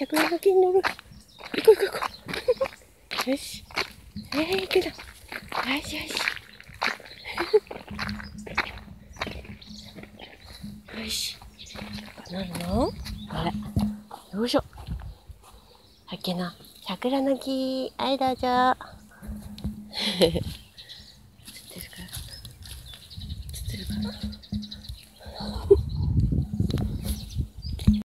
桜の木に乗る。行こう行こう行こう。よし。えー、行くぞ。よしよし。よし。なるのあれ。よいしょ。はっけな。桜の木。はい、どうぞ。映ってるかな映ってるかな